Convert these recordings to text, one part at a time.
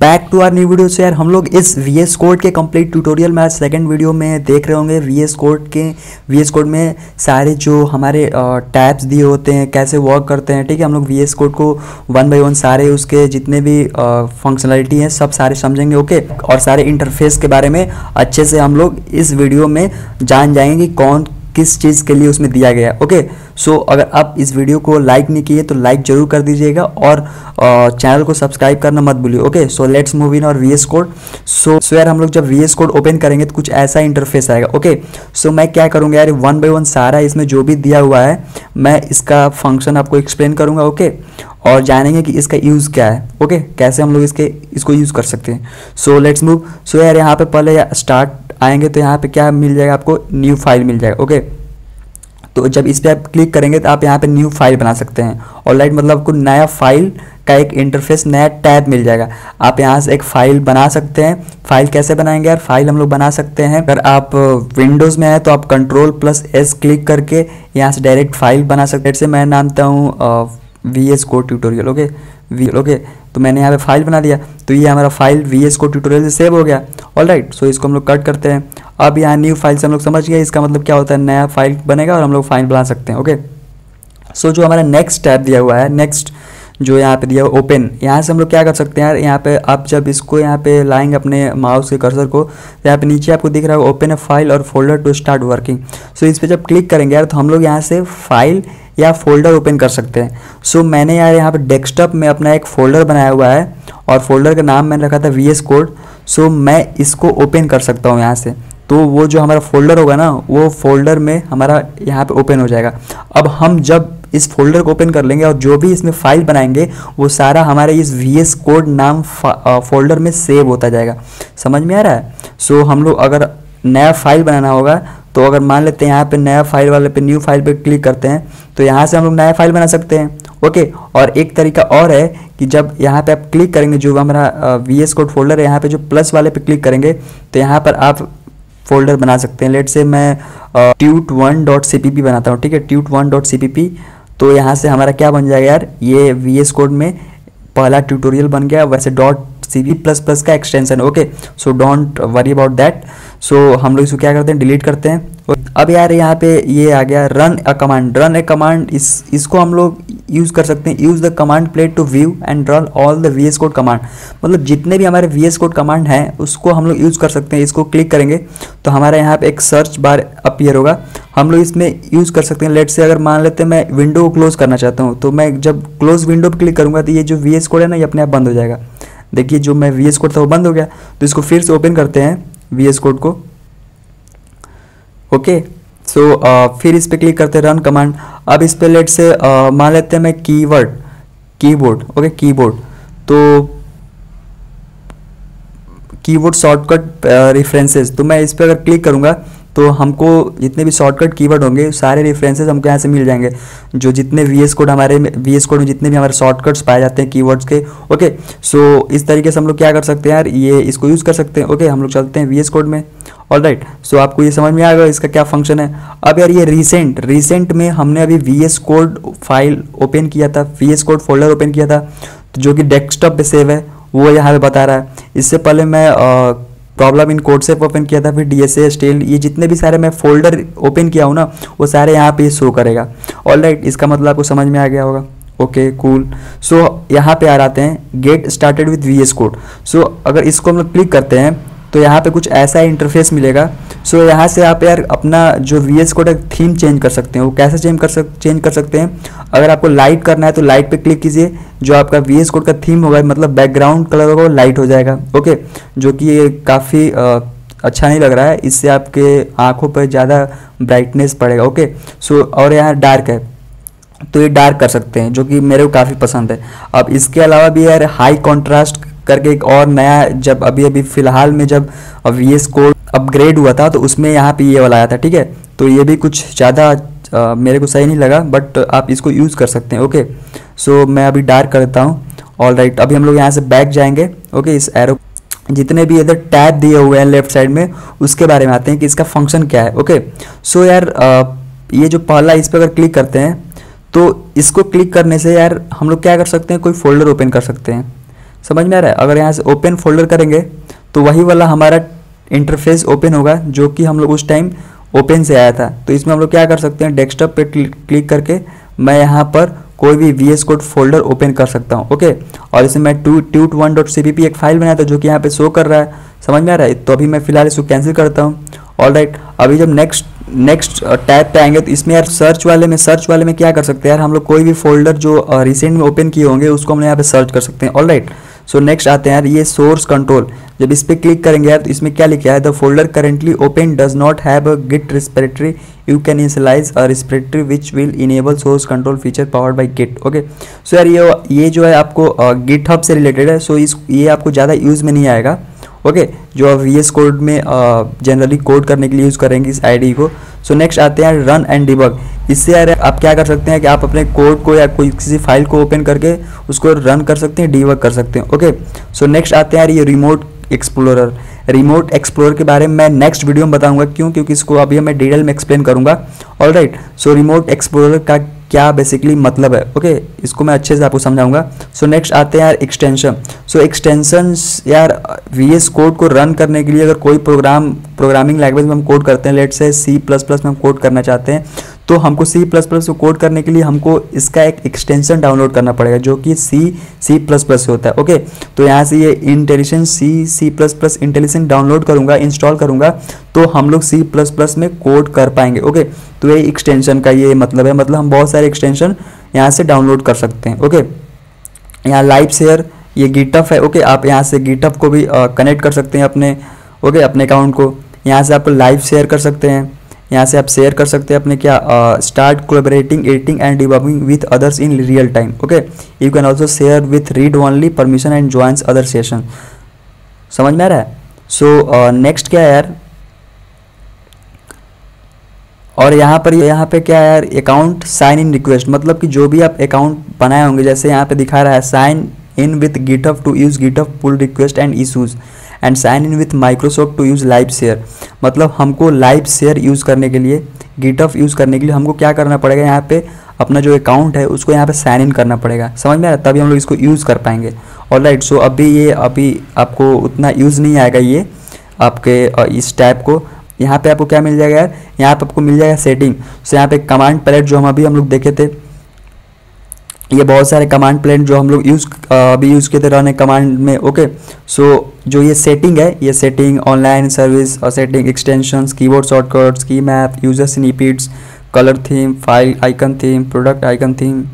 Back to our new video से यार। हम लोग इस वी एस कोड के कंप्लीट ट्यूटोरियल में आज सेकंड वीडियो में देख रहे होंगे वी एस कोड के वी एस कोड में सारे जो हमारे टैब्स दिए होते हैं, कैसे वर्क करते हैं, ठीक है? हम लोग वी एस कोड को वन बाय वन सारे उसके जितने भी फंक्शनलिटी हैं, सब सारे समझेंगे ओके और सारे इंटरफेस के बारे में अच्छे से हम लोग इस वीडियो में जान जाएँगे कि कौन किस चीज़ के लिए उसमें दिया गया है। ओके सो अगर आप इस वीडियो को लाइक नहीं किए तो लाइक ज़रूर कर दीजिएगा और चैनल को सब्सक्राइब करना मत भूलिए। Okay so let's move in और एस कोड सो सो यार हम लोग जब एस कोड ओपन करेंगे तो कुछ ऐसा इंटरफेस आएगा। ओके सो so, मैं क्या करूँगा यार वन बाई वन सारा इसमें जो भी दिया हुआ है मैं इसका फ़ंक्शन आपको एक्सप्लेन करूँगा। ओके और जानेंगे कि इसका यूज़ क्या है। ओके कैसे हम लोग इसके इसको यूज़ कर सकते हैं। सो लेट्स मूव सो यार यहाँ पे पहले स्टार्ट आएँगे तो यहाँ पे क्या मिल जाएगा आपको? न्यू फ़ाइल मिल जाएगा ओके तो जब इस पर आप क्लिक करेंगे तो आप यहाँ पे न्यू फ़ाइल बना सकते हैं। और लाइट मतलब आपको नया फ़ाइल का एक इंटरफेस नया टैब मिल जाएगा। आप यहाँ से एक फ़ाइल बना सकते हैं। फ़ाइल कैसे बनाएँगे यार? फ़ाइल हम लोग बना सकते हैं। अगर आप विंडोज़ में है तो आप कंट्रोल प्लस एस क्लिक करके यहाँ से डायरेक्ट फ़ाइल बना सकते हैं। जैसे मैं नामता हूँ V S code tutorial okay V okay तो मैंने यहाँ पे फ़ाइल बना दिया तो ये हमारा फ़ाइल वी एस को ट्यूटोरियल से सेव हो गया। ऑल राइट सो इसको हम लोग कट करते हैं। अब यहाँ न्यू फ़ाइल से हम लोग समझ गए, इसका मतलब क्या होता है? नया फ़ाइल बनेगा और हम लोग फ़ाइल बना सकते हैं ओके सो जो हमारा नेक्स्ट टैब दिया हुआ है नेक्स्ट जो यहाँ पे दिया ओपन यहाँ से हम लोग क्या कर सकते हैं यार यहाँ पे आप जब इसको यहाँ पे लाएँगे अपने माउस के कर्सर को तो यहाँ पे नीचे आपको दिख रहा है open a file or folder to start working so इस पर जब क्लिक करेंगे यार तो हम लोग यहाँ से फ़ाइल या फोल्डर ओपन कर सकते हैं। सो so, मैंने यार यहाँ पे डेस्कटॉप में अपना एक फ़ोल्डर बनाया हुआ है और फोल्डर का नाम मैंने रखा था वी एस कोड सो मैं इसको ओपन कर सकता हूँ यहाँ से। तो वो जो हमारा फोल्डर होगा ना वो फोल्डर में हमारा यहाँ पे ओपन हो जाएगा। अब हम जब इस फोल्डर को ओपन कर लेंगे और जो भी इसमें फ़ाइल बनाएँगे वो सारा हमारे इस वी एस कोड नाम फोल्डर में सेव होता जाएगा। समझ में आ रहा है? सो so, हम लोग अगर नया फ़ाइल बनाना होगा तो अगर मान लेते हैं यहाँ पे नया फ़ाइल वाले पे न्यू फ़ाइल पे क्लिक करते हैं तो यहाँ से हम लोग नया फ़ाइल बना सकते हैं। ओके और एक तरीका और है कि जब यहाँ पे आप क्लिक करेंगे जो हमारा वी एस कोड फोल्डर है यहाँ पे जो प्लस वाले पे क्लिक करेंगे तो यहाँ पर आप फोल्डर बना सकते हैं। लेट से मैं tut one dot C P P बनाता हूँ ठीक है? Tut one dot C P P तो यहाँ से हमारा क्या बन जाएगा यार? ये वी एस कोड में पहला ट्यूटोरियल बन गया, वैसे dot C V plus plus का extension okay so don't worry about that so हम लोग इसको क्या करते हैं? डिलीट करते हैं। अब यार, यहाँ पे ये आ गया run a command run a command इस, इसको हम लोग यूज़ कर सकते हैं। Use the command palette to view and run all the V S code command मतलब जितने भी हमारे वी एस कोड कमांड हैं, उसको हम लोग यूज़ कर सकते हैं। इसको क्लिक करेंगे तो हमारे यहाँ पे एक सर्च बार अपीयर होगा। हम लोग इसमें यूज़ कर सकते हैं। लेट से अगर मान लेते हैं मैं विंडो को क्लोज करना चाहता हूँ तो मैं जब क्लोज विंडो पर क्लिक करूँगा तो ये जो वी एस कोड है ना, ये अपने आप बंद हो जाएगा। देखिए जो मैं वी एस कोड था वो बंद हो गया। तो इसको फिर से ओपन करते हैं वी एस कोड को। ओके सो uh, फिर इस पर क्लिक करते हैं रन कमांड अब इस पर लेट से मान लेते हैं मैं कीवर्ड कीबोर्ड ओके कीबोर्ड तो कीबोर्ड शॉर्टकट रेफरेंसेस तो मैं इस पर अगर क्लिक करूँगा तो हमको जितने भी शॉर्टकट कीवर्ड होंगे, सारे रेफरेंसेज हमको यहाँ से मिल जाएँगे। जो जितने वी एस कोड हमारे वी एस कोड में जितने भी हमारे शॉर्टकट्स पाए जाते हैं कीवर्ड्स के ओके सो इस तरीके से हम लोग क्या कर सकते हैं यार? ये इसको यूज़ कर सकते हैं। ओके हम लोग चलते हैं वी एस कोड में। ऑल राइट सो आपको ये समझ में आ गया इसका क्या फ़ंक्शन है? अब यार ये रिसेंट रिसेंट में हमने अभी V S code file open किया था V S code folder open किया था, जो कि डेस्कटॉप पे सेव है, वो यहाँ पे बता रहा है। इससे पहले मैं प्रॉब्लम इन कोड से ओपन किया था, फिर डी एस स्टेल ये जितने भी सारे मैं फोल्डर ओपन किया हूँ ना, वो सारे यहाँ पे शो करेगा। ऑल राइट इसका मतलब आपको समझ में आ गया होगा। ओके कूल सो यहाँ पे आ जाते हैं get started with V S code so अगर इसको हम लोग क्लिक करते हैं तो यहाँ पे कुछ ऐसा इंटरफेस मिलेगा। सो so, यहाँ से आप यार अपना जो V S code theme change कर सकते हैं। वो कैसे चेंज कर सक चेंज कर सकते हैं? अगर आपको लाइट करना है तो लाइट पे क्लिक कीजिए। जो आपका वी एस कोड का थीम होगा मतलब बैकग्राउंड कलर होगा वो लाइट हो जाएगा। ओके जो कि ये काफ़ी अच्छा नहीं लग रहा है। इससे आपके आँखों पर ज़्यादा ब्राइटनेस पड़ेगा। ओके सो so, और यहाँ डार्क है। तो ये डार्क कर सकते हैं जो कि मेरे को काफ़ी पसंद है। अब इसके अलावा भी यार हाई कॉन्ट्रास्ट करके एक और नया जब अभी अभी फ़िलहाल में जब अब ये कोड अपग्रेड हुआ था तो उसमें यहाँ पे ये वाला आया था ठीक है? तो ये भी कुछ ज़्यादा मेरे को सही नहीं लगा बट आप इसको यूज़ कर सकते हैं ओके सो so, मैं अभी डार्क कर देता हूँ। ऑल राइट अभी हम लोग यहाँ से बैक जाएँगे ओके इस एरो जितने भी इधर टैब दिए हुए हैं लेफ़्ट साइड में उसके बारे में आते हैं कि इसका फ़ंक्शन क्या है ओके सो so, यार ये जो पहला इस पर अगर क्लिक करते हैं तो इसको क्लिक करने से यार हम लोग क्या कर सकते हैं? कोई फोल्डर ओपन कर सकते हैं। समझ में आ रहा है? अगर यहाँ से ओपन फोल्डर करेंगे तो वही वाला हमारा इंटरफेस ओपन होगा, जो कि हम लोग उस टाइम ओपन से आया था। तो इसमें हम लोग क्या कर सकते हैं? डेस्कटॉप पे क्लिक करके मैं यहाँ पर कोई भी V S code folder open कर सकता हूँ ओके और इसमें मैं to tut one dot C एक फ़ाइल बनाया था, जो कि यहाँ पे शो कर रहा है। समझ में आ रहा है? तो अभी मैं फ़िलहाल इसको कैंसिल करता हूँ। ऑल राइट अभी जब नेक्स्ट नेक्स्ट टैब पे आएँगे तो इसमें यार सर्च वाले में सर्च वाले में क्या कर सकते हैं? यार हम लोग कोई भी फोल्डर जो रिसेंट में ओपन किए होंगे, उसको हम यहाँ पे सर्च कर सकते हैं। ऑल राइट सो नेक्स्ट आते हैं यार ये सोर्स कंट्रोल जब इस पर क्लिक करेंगे यार तो इसमें क्या लिखा है? The folder currently open does not have a git repository you can initialize a repository which will enable source control feature powered by git okay so यार ये ये जो है आपको गिट हब से रिलेटेड है सो so इस ये आपको ज़्यादा यूज़ में नहीं आएगा. ओके okay, जो आप वी एस कोड में जनरली कोड करने के लिए यूज़ करेंगे इस आईडी को. सो so नेक्स्ट आते हैं रन एंड डिबग इससे यार आप क्या कर सकते हैं कि आप अपने कोड को या कोई किसी फ़ाइल को ओपन करके उसको रन कर सकते हैं डिबग कर सकते हैं ओके सो नेक्स्ट आते हैं यार ये रिमोट एक्सप्लोरर रिमोट एक्सप्लोर के बारे में मैं नेक्स्ट वीडियो में बताऊँगा क्यों? क्योंकि इसको अभी मैं डिटेल में एक्सप्लेन करूँगा. All right so remote explorer का क्या बेसिकली मतलब है ओके okay? इसको मैं अच्छे से आपको समझाऊँगा. सो so नेक्स्ट आते हैं यार एक्सटेंशन सो एक्सटेंशन यार वी एस कोड को रन करने के लिए अगर कोई प्रोग्राम प्रोग्रामिंग लैंग्वेज में हम कोड करते हैं लेट से सी प्लस प्लस में हम कोड करना चाहते हैं तो हमको सी प्लस प्लस को कोड करने के लिए हमको इसका एक एक्सटेंशन डाउनलोड करना पड़ेगा, जो कि सी सी प्लस प्लस से होता है ओके तो यहाँ से ये intellisense C C plus plus intelligence download करूँगा इंस्टॉल करूँगा तो हम लोग सी प्लस प्लस में कोड कर पाएँगे ओके तो ये एक्सटेंशन का ये मतलब है मतलब हम बहुत सारे एक्सटेंशन यहाँ से डाउनलोड कर सकते हैं ओके यहाँ लाइव शेयर ये गिटअप है ओके आप यहाँ से गिटअप को भी कनेक्ट कर सकते हैं अपने ओके अपने अकाउंट को, यहाँ से आप लाइव शेयर कर सकते हैं। यहाँ से आप शेयर कर सकते हैं अपने क्या start collaborating editing and debugging with others in real time okay you can also share with read only permission and joins other session समझ में आ रहा है? सो नेक्स्ट क्या है यार? और यहाँ पर, यहाँ पे क्या है यार? अकाउंट साइन इन रिक्वेस्ट मतलब कि जो भी आप अकाउंट बनाए होंगे, जैसे यहाँ पे दिखा रहा है sign in with GitHub to use GitHub pull request and issues and sign in with Microsoft to use live share मतलब हमको लाइव शेयर यूज़ करने के लिए गिटअप यूज़ करने के लिए हमको क्या करना पड़ेगा यहाँ पे? अपना जो अकाउंट है, उसको यहाँ पे साइन इन करना पड़ेगा। समझ में आ रहा तभी हम लोग इसको यूज़ कर पाएँगे। और राइट सो अभी ये, अभी आपको उतना यूज़ नहीं आएगा ये, आपके इस टैप को। यहाँ पे आपको क्या मिल जाएगा यार? यहाँ पे आपको मिल जाएगा सेटिंग सो यहाँ पे कमांड पैलेट जो हम अभी, हम लोग देखे थे, ये बहुत सारे कमांड प्लेन जो हम लोग यूज़ अभी यूज़ किए थे, रन कमांड में ओके सो जो ये सेटिंग है ये सेटिंग ऑनलाइन सर्विस और setting extensions keyboard shortcuts key map user snippets colour theme file icon theme product icon theme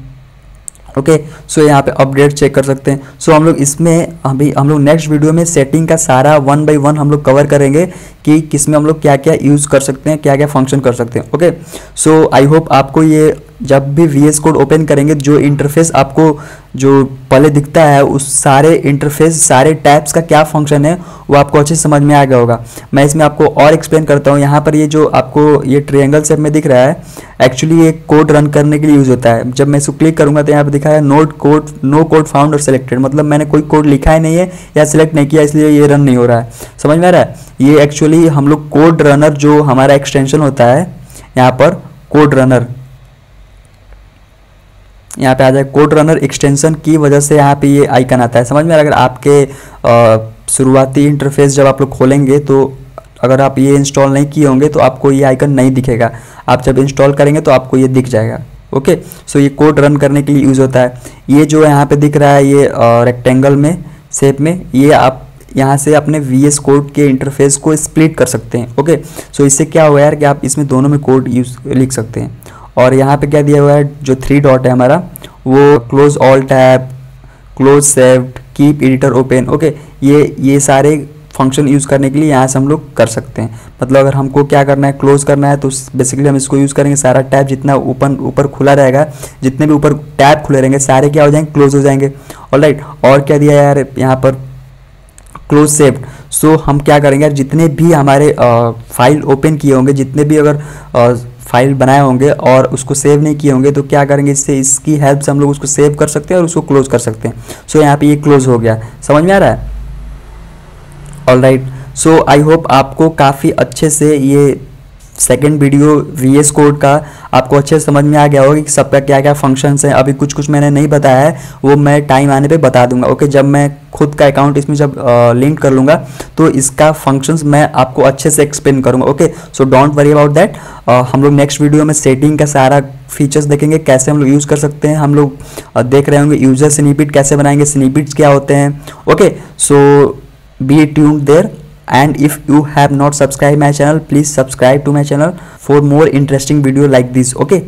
okay so यहाँ पे अपडेट चेक कर सकते हैं। सो so, हम लोग इसमें अभी हम लोग नेक्स्ट वीडियो में सेटिंग का सारा वन बाय वन हम लोग कवर करेंगे कि किसमें हम लोग क्या क्या यूज़ कर सकते हैं क्या क्या फ़ंक्शन कर सकते हैं। ओके सो आई होप आपको ये जब भी वी एस कोड ओपन करेंगे, जो इंटरफेस आपको जो पहले दिखता है, उस सारे इंटरफेस सारे टैब्स का क्या फ़ंक्शन है, वो आपको अच्छे से समझ में आ गया होगा। मैं इसमें आपको और एक्सप्लेन करता हूँ। यहाँ पर ये जो आपको ये ट्रिएंगल सेप में दिख रहा है एक्चुअली ये कोड रन करने के लिए यूज़ होता है। जब मैं इसको क्लिक करूँगा तो यहाँ पर दिखा है note code no code found और सेलेक्टेड मतलब मैंने कोई कोड लिखा ही नहीं है या सिलेक्ट नहीं किया, इसलिए ये रन नहीं हो रहा है। समझ में आ रहा है? ये एक्चुअली हम लोग कोड रनर जो हमारा एक्सटेंशन होता है, यहाँ पर कोड रनर यहाँ पे आ जाए कोड रनर एक्सटेंशन की वजह से यहाँ पे ये आइकन आता है। समझ में अगर आपके शुरुआती इंटरफेस जब आप लोग खोलेंगे तो अगर आप ये इंस्टॉल नहीं किए होंगे तो आपको ये आइकन नहीं दिखेगा। आप जब इंस्टॉल करेंगे तो आपको ये दिख जाएगा। ओके सो ये कोड रन करने के लिए यूज़ होता है। ये जो यहाँ पे दिख रहा है ये रेक्टेंगल में शेप में, ये आप यहाँ से अपने वी एस कोड के इंटरफेस को स्प्लिट कर सकते हैं। ओके सो इससे क्या हुआ यार कि आप इसमें दोनों में कोड यूज़ लिख सकते हैं। और यहाँ पे क्या दिया हुआ है, जो थ्री डॉट है हमारा, वो close all tab close saved keep editor open okay ये ये सारे फ़ंक्शन यूज़ करने के लिए यहाँ से हम लोग कर सकते हैं। मतलब अगर हमको क्या करना है क्लोज करना है तो बेसिकली हम इसको यूज़ करेंगे, सारा टैब जितना ओपन ऊपर खुला रहेगा, जितने भी ऊपर टैब खुले रहेंगे, सारे क्या हो जाएँगे क्लोज हो जाएँगे। और राइट और क्या दिया यार, यहाँ पर क्लोज सेव्ड सो हम क्या करेंगे यार, जितने भी हमारे फ़ाइल ओपन किए होंगे, जितने भी अगर फ़ाइल बनाए होंगे और उसको सेव नहीं किए होंगे तो क्या करेंगे इससे? इसकी हेल्प से हम लोग उसको सेव कर सकते हैं और उसको क्लोज कर सकते हैं। सो so, यहाँ पे ये क्लोज हो गया। समझ में आ रहा है? All right so I hope आपको काफ़ी अच्छे से ये second video V S code का आपको अच्छे से समझ में आ गया होगा कि सब का क्या क्या फ़ंक्शंस हैं। अभी कुछ कुछ मैंने नहीं बताया है वो मैं टाइम आने पे बता दूँगा। ओके जब मैं खुद का अकाउंट इसमें जब लिंक कर लूँगा तो इसका फ़ंक्शंस मैं आपको अच्छे से एक्सप्लेन करूँगा। Okay so don't worry about that और हम लोग नेक्स्ट वीडियो में सेटिंग का सारा फीचर्स देखेंगे, कैसे हम लोग यूज़ कर सकते हैं। हम लोग देख रहे होंगे यूज़र स्निपिट कैसे बनाएँगे स्निपिट्स क्या होते हैं। Okay so be tuned there and if you have not subscribe my channel please subscribe to my channel for more interesting video like this okay